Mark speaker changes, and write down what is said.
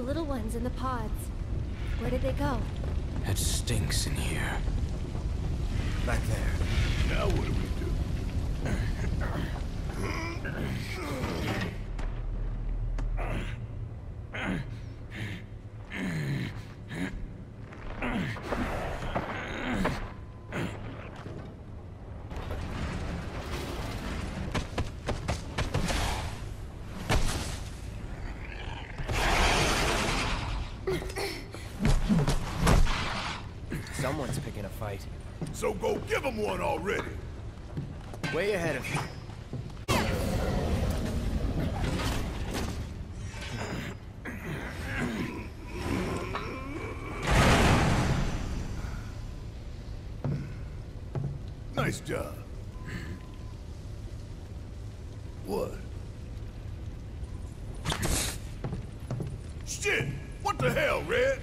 Speaker 1: little ones in the pods. Where did they go?
Speaker 2: It stinks in here.
Speaker 3: Back there. Someone's picking a fight.
Speaker 4: So go give him one already.
Speaker 3: Way ahead of you.
Speaker 4: Nice job. What? Shit! What the hell, Red?